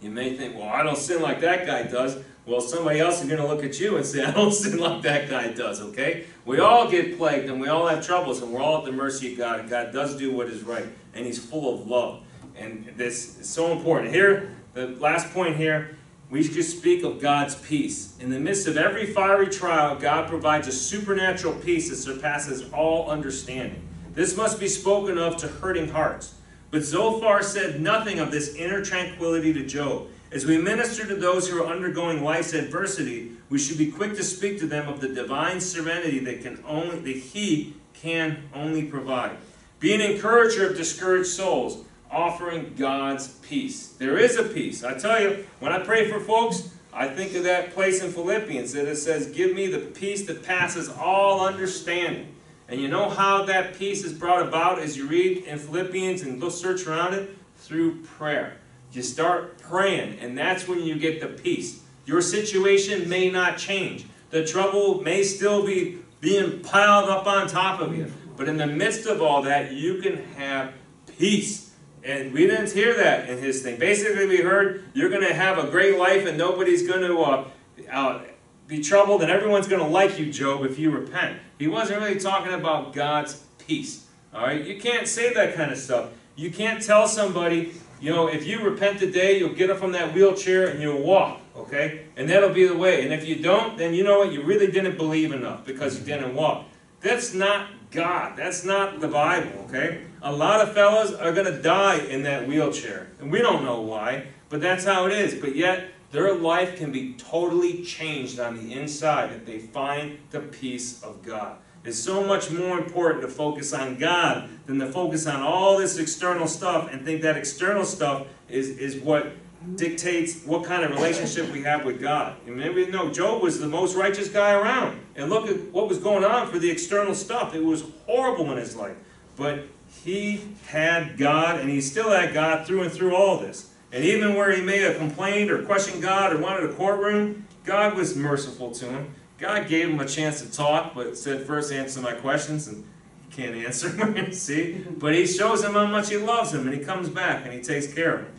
You may think, well, I don't sin like that guy does. Well, somebody else is going to look at you and say, [LAUGHS] I don't sin like that guy does, okay? We all get plagued and we all have troubles and we're all at the mercy of God and God does do what is right and He's full of love. And this is so important. Here, the last point here, we should speak of God's peace. In the midst of every fiery trial, God provides a supernatural peace that surpasses all understanding. This must be spoken of to hurting hearts. But Zophar said nothing of this inner tranquility to Job. As we minister to those who are undergoing life's adversity, we should be quick to speak to them of the divine serenity that can only that He can only provide. Be an encourager of discouraged souls, offering God's peace. There is a peace. I tell you, when I pray for folks, I think of that place in Philippians that it says, Give me the peace that passes all understanding. And you know how that peace is brought about as you read in Philippians and go search around it? Through prayer. You start praying, and that's when you get the peace. Your situation may not change. The trouble may still be being piled up on top of you. But in the midst of all that, you can have peace. And we didn't hear that in his thing. Basically, we heard you're going to have a great life and nobody's going to uh, uh, be troubled and everyone's going to like you, Job, if you repent. He wasn't really talking about God's peace. All right? You can't say that kind of stuff. You can't tell somebody you know, if you repent today, you'll get up from that wheelchair and you'll walk, okay? And that'll be the way. And if you don't, then you know what? You really didn't believe enough because you didn't walk. That's not God. That's not the Bible, okay? A lot of fellas are going to die in that wheelchair. And we don't know why, but that's how it is. But yet, their life can be totally changed on the inside if they find the peace of God. It's so much more important to focus on God than to focus on all this external stuff and think that external stuff is, is what dictates what kind of relationship we have with God. And maybe know Job was the most righteous guy around. And look at what was going on for the external stuff. It was horrible in his life. But he had God and he still had God through and through all this. And even where he may have complained or questioned God or wanted a courtroom, God was merciful to him. God gave him a chance to talk, but said first answer my questions, and he can't [LAUGHS] answer see? But he shows him how much he loves him, and he comes back and he takes care of him.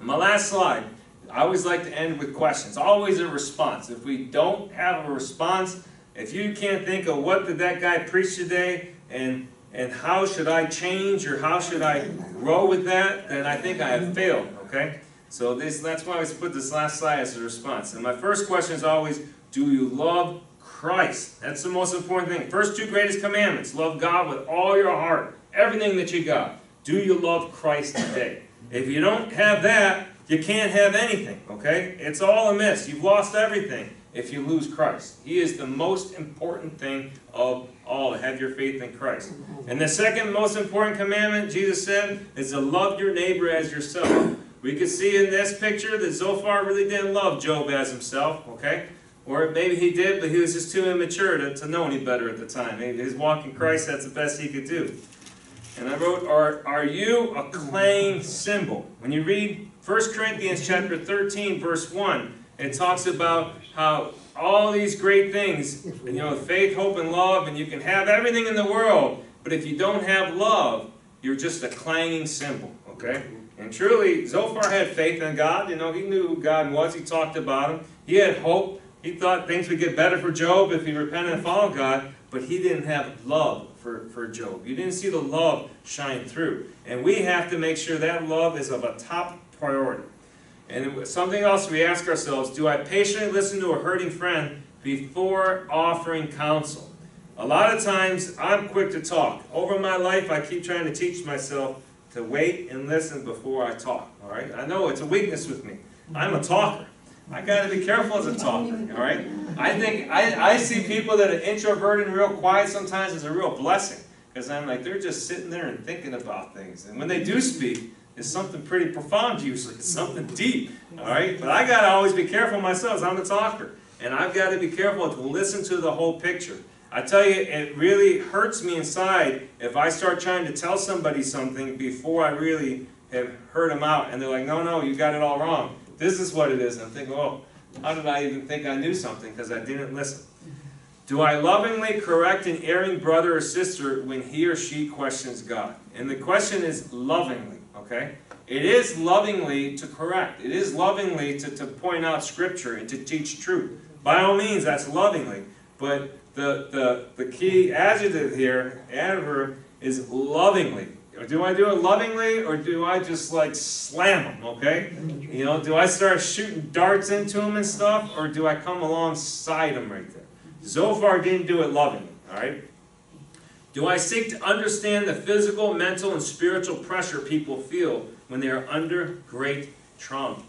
And my last slide, I always like to end with questions, always a response. If we don't have a response, if you can't think of what did that guy preach today, and and how should I change or how should I grow with that, then I think I have failed, okay? So this, that's why I always put this last slide as a response. And my first question is always, do you love Christ? That's the most important thing. First two greatest commandments, love God with all your heart, everything that you got. Do you love Christ today? If you don't have that, you can't have anything, okay? It's all a miss. You've lost everything if you lose Christ. He is the most important thing of all, have your faith in Christ. And the second most important commandment, Jesus said, is to love your neighbor as yourself. We can see in this picture that Zophar really didn't love Job as himself, okay? Or maybe he did, but he was just too immature to, to know any better at the time. His walk in Christ, that's the best he could do. And I wrote, are, are you a clanging cymbal? When you read 1 Corinthians chapter 13, verse 1, it talks about how all these great things, you know, faith, hope, and love, and you can have everything in the world, but if you don't have love, you're just a clanging cymbal, okay? And truly, Zophar had faith in God. You know, he knew who God was. He talked about him. He had hope. He thought things would get better for Job if he repented and followed God, but he didn't have love for, for Job. You didn't see the love shine through. And we have to make sure that love is of a top priority. And something else we ask ourselves, do I patiently listen to a hurting friend before offering counsel? A lot of times, I'm quick to talk. Over my life, I keep trying to teach myself to wait and listen before I talk. All right? I know it's a weakness with me. I'm a talker. I got to be careful as a talker. All right? I think I, I see people that are introverted and real quiet sometimes as a real blessing because I'm like they're just sitting there and thinking about things. And when they do speak, it's something pretty profound usually. It's something deep. All right? But I got to always be careful myself. I'm a talker, and I've got to be careful to listen to the whole picture. I tell you, it really hurts me inside if I start trying to tell somebody something before I really have heard them out, and they're like, no, no, you got it all wrong. This is what it is. And I'm thinking, oh, how did I even think I knew something? Because I didn't listen. Do I lovingly correct an erring brother or sister when he or she questions God? And the question is lovingly, okay? It is lovingly to correct. It is lovingly to, to point out Scripture and to teach truth. By all means, that's lovingly. But the, the, the key adjective here, adverb, is lovingly. Do I do it lovingly or do I just like slam them, okay? You know, do I start shooting darts into them and stuff or do I come alongside them right there? Zophar didn't do it lovingly, all right? Do I seek to understand the physical, mental, and spiritual pressure people feel when they are under great trauma?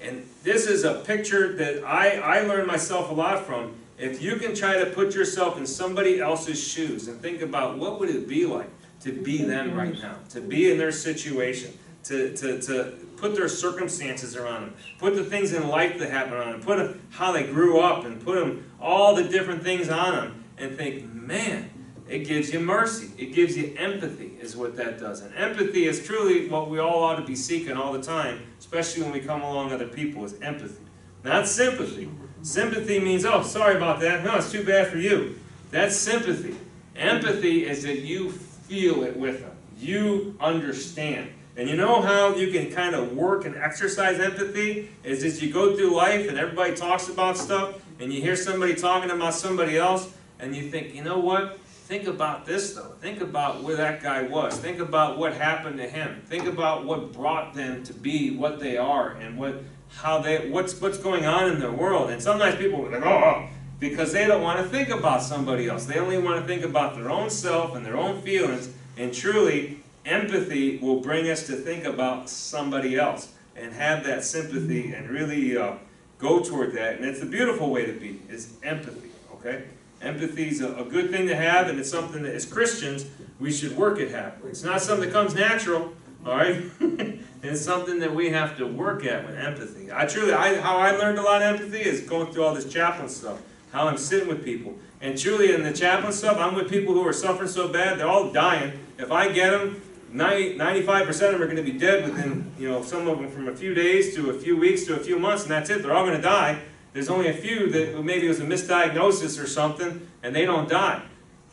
And this is a picture that I, I learned myself a lot from. If you can try to put yourself in somebody else's shoes and think about what would it be like to be them right now, to be in their situation, to, to, to put their circumstances around them, put the things in life that happen on them, put them, how they grew up, and put them all the different things on them, and think, man, it gives you mercy. It gives you empathy, is what that does. And empathy is truly what we all ought to be seeking all the time, especially when we come along other people, is empathy. Not sympathy. Sympathy means, oh, sorry about that. No, it's too bad for you. That's sympathy. Empathy is that you feel it with them. You understand. And you know how you can kind of work and exercise empathy? Is as you go through life and everybody talks about stuff, and you hear somebody talking about somebody else, and you think, you know what? Think about this though. Think about where that guy was. Think about what happened to him. Think about what brought them to be what they are and what how they what's what's going on in their world. And sometimes people are like, oh, because they don't want to think about somebody else. They only want to think about their own self and their own feelings. And truly, empathy will bring us to think about somebody else and have that sympathy and really uh, go toward that. And it's a beautiful way to be, is empathy, okay? Empathy is a, a, good thing to have, and it's something that as Christians, we should work at having. It's not something that comes natural, all right? [LAUGHS] it's something that we have to work at with empathy. I truly, I, how I learned a lot of empathy is going through all this chaplain stuff, how I'm sitting with people. And truly, in the chaplain stuff, I'm with people who are suffering so bad, they're all dying. If I get them, 90, 95% of them are going to be dead within, you know, some of them from a few days to a few weeks to a few months, and that's it. They're all going to die. There's only a few that maybe it was a misdiagnosis or something, and they don't die.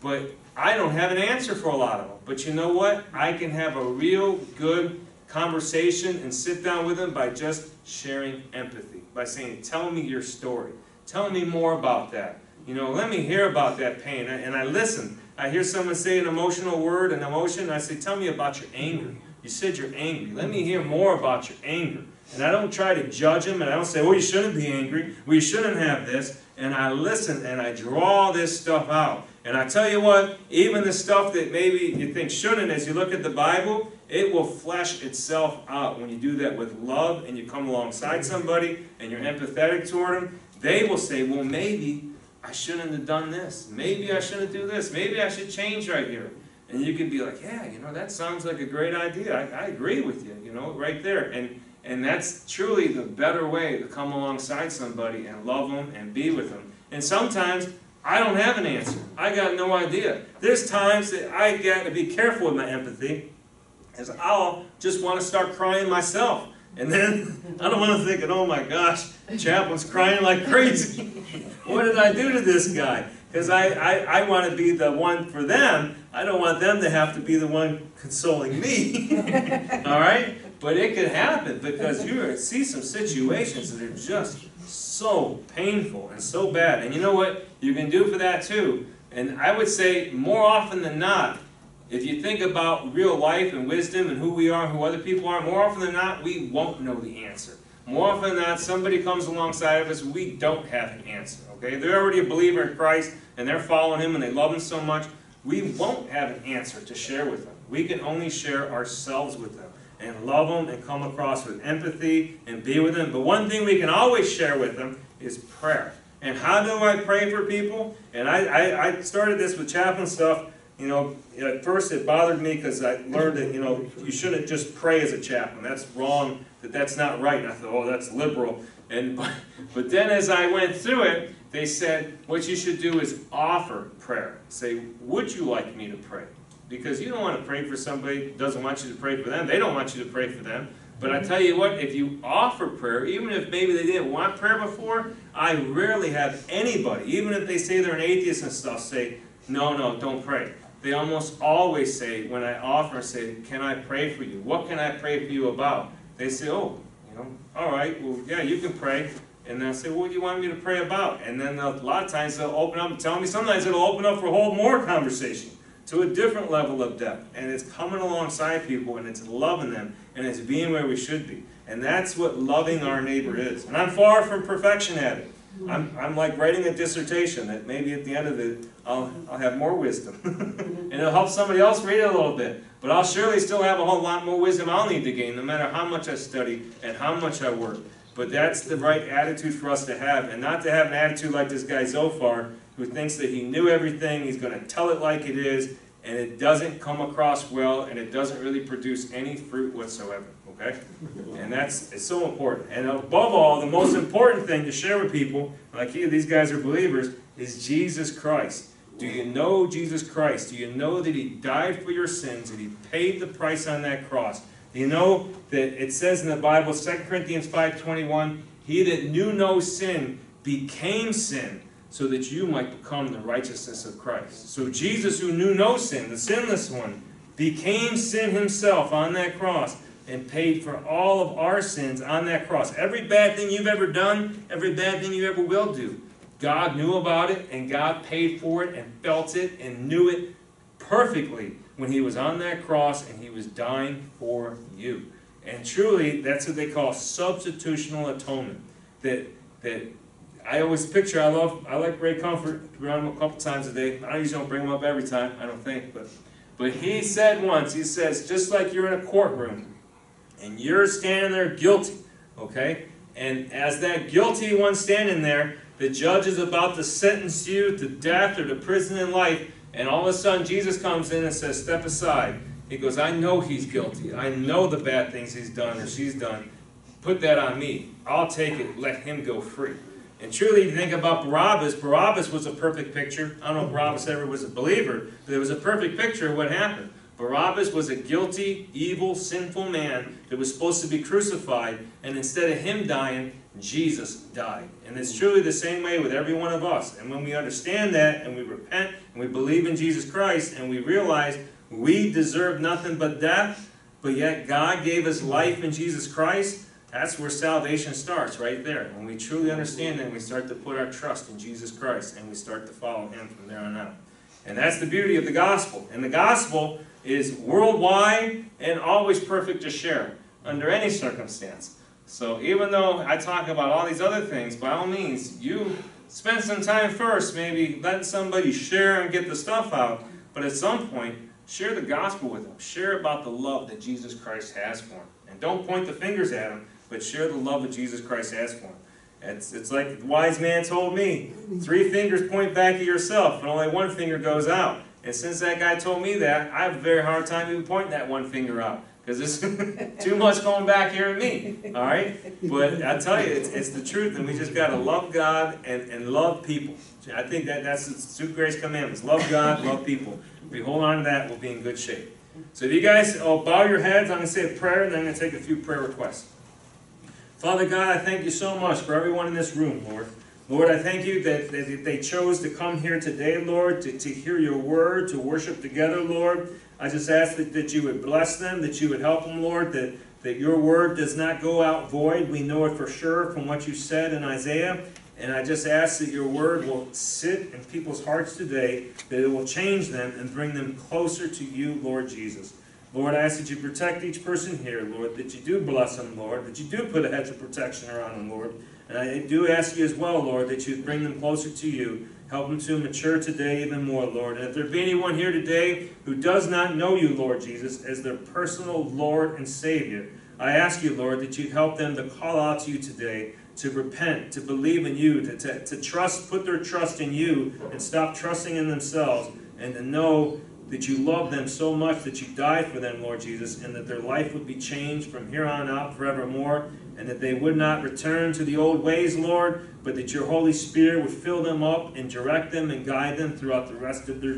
But I don't have an answer for a lot of them. But you know what? I can have a real good conversation and sit down with them by just sharing empathy. By saying, tell me your story. Tell me more about that. You know, let me hear about that pain. And I listen. I hear someone say an emotional word, an emotion. I say, tell me about your anger. You said you're angry. Let me hear more about your anger. And I don't try to judge them, and I don't say, well, you shouldn't be angry. You shouldn't have this. And I listen, and I draw this stuff out. And I tell you what, even the stuff that maybe you think shouldn't, as you look at the Bible, it will flesh itself out when you do that with love and you come alongside somebody and you're empathetic toward them. They will say, well, maybe I shouldn't have done this. Maybe I shouldn't do this. Maybe I should change right here. And you could be like, yeah, you know, that sounds like a great idea. I, I agree with you, you know, right there. And and that's truly the better way to come alongside somebody and love them and be with them. And sometimes I don't have an answer. I got no idea. There's times that I got to be careful with my empathy, as I'll just want to start crying myself. And then [LAUGHS] I don't want to think, oh my gosh, Chaplain's crying like crazy. [LAUGHS] what did I do to this guy? Because I, I, I want to be the one for them. I don't want them to have to be the one consoling me. [LAUGHS] All right? But it could happen because you see some situations that are just so painful and so bad. And you know what you can do for that too? And I would say more often than not, if you think about real life and wisdom and who we are and who other people are, more often than not, we won't know the answer. More often than not, somebody comes alongside of us, we don't have an answer. Okay? They're already a believer in Christ and they're following Him and they love Him so much, we won't have an answer to share with them. We can only share ourselves with them and love them and come across with empathy and be with them. But one thing we can always share with them is prayer. And how do I pray for people? And I, I, I started this with chaplain stuff. You know, at first it bothered me because I learned that, you know, you shouldn't just pray as a chaplain. That's wrong, that that's not right. And I thought, oh, that's liberal. And, but, [LAUGHS] but then as I went through it, they said, what you should do is offer prayer. Say, would you like me to pray? Because you don't want to pray for somebody doesn't want you to pray for them. They don't want you to pray for them. But I tell you what, if you offer prayer, even if maybe they didn't want prayer before, I rarely have anybody, even if they say they're an atheist and stuff, say, no, no, don't pray. They almost always say, when I offer, say, can I pray for you? What can I pray for you about? They say, oh, you know, all right, well, yeah, you can pray. And they'll say, well, what do you want me to pray about? And then a lot of times they'll open up and tell me, sometimes it'll open up for a whole more conversation to a different level of depth. And it's coming alongside people and it's loving them and it's being where we should be. And that's what loving our neighbor is. And I'm far from perfection at it. I'm, I'm like writing a dissertation that maybe at the end of it I'll, I'll have more wisdom. [LAUGHS] and it'll help somebody else read it a little bit. But I'll surely still have a whole lot more wisdom I'll need to gain no matter how much I study and how much I work. But that's the right attitude for us to have, and not to have an attitude like this guy Zophar, who thinks that he knew everything, he's going to tell it like it is, and it doesn't come across well, and it doesn't really produce any fruit whatsoever. Okay? And that's it's so important. And above all, the most important thing to share with people, like he, these guys are believers, is Jesus Christ. Do you know Jesus Christ? Do you know that He died for your sins, that He paid the price on that cross? Do you know that it says in the Bible, 2 Corinthians 5.21, He that knew no sin became sin so that you might become the righteousness of Christ. So Jesus, who knew no sin, the sinless one, became sin himself on that cross and paid for all of our sins on that cross. Every bad thing you've ever done, every bad thing you ever will do, God knew about it and God paid for it and felt it and knew it perfectly when he was on that cross and he was dying for you. And truly, that's what they call substitutional atonement. That that I always picture. I love. I like Ray Comfort. Around him a couple times a day. I usually don't bring him up every time. I don't think, but but he said once. He says, just like you're in a courtroom, and you're standing there guilty, okay. And as that guilty one standing there, the judge is about to sentence you to death or to prison in life, and all of a sudden Jesus comes in and says, Step aside. He goes, I know he's guilty. I know the bad things he's done or she's done. Put that on me. I'll take it. Let him go free. And truly, you think about Barabbas, Barabbas was a perfect picture. I don't know if Barabbas ever was a believer, but it was a perfect picture of what happened. Barabbas was a guilty, evil, sinful man that was supposed to be crucified, and instead of him dying, Jesus died. And it's truly the same way with every one of us. And when we understand that, and we repent, and we believe in Jesus Christ, and we realize we deserve nothing but death, but yet God gave us life in Jesus Christ, that's where salvation starts, right there. When we truly understand that, we start to put our trust in Jesus Christ, and we start to follow Him from there on out. And that's the beauty of the gospel. And the gospel is worldwide and always perfect to share under any circumstance. So even though I talk about all these other things, by all means, you spend some time first, maybe letting somebody share and get the stuff out. But at some point, share the gospel with them. Share about the love that Jesus Christ has for them. And don't point the fingers at them, but share the love that Jesus Christ has for them. It's, it's like the wise man told me, three fingers point back at yourself, and only one finger goes out. And since that guy told me that, I have a very hard time even pointing that one finger out. Because it's [LAUGHS] too much going back here at me. Alright? But I tell you, it's, it's the truth, and we just got to love God and, and love people. I think that that's the two greatest commandments. Love God, love people. If we hold on to that, we'll be in good shape. So if you guys oh, bow your heads, I'm going to say a prayer, and then I'm going to take a few prayer requests. Father God, I thank you so much for everyone in this room, Lord. Lord, I thank you that, that they chose to come here today, Lord, to, to hear your word, to worship together, Lord. I just ask that, that you would bless them, that you would help them, Lord, that, that your word does not go out void. We know it for sure from what you said in Isaiah. And I just ask that your word will sit in people's hearts today, that it will change them and bring them closer to you, Lord Jesus. Lord, I ask that you protect each person here, Lord, that you do bless them, Lord, that you do put a hedge of protection around them, Lord. And I do ask you as well, Lord, that you bring them closer to you. Help them to mature today even more, Lord. And if there be anyone here today who does not know you, Lord Jesus, as their personal Lord and Savior, I ask you, Lord, that you help them to call out to you today, to repent, to believe in you, to, to, to trust, put their trust in you, and stop trusting in themselves, and to know that you love them so much that you died for them, Lord Jesus, and that their life would be changed from here on out forevermore, and that they would not return to the old ways, Lord, but that your Holy Spirit would fill them up and direct them and guide them throughout the rest of their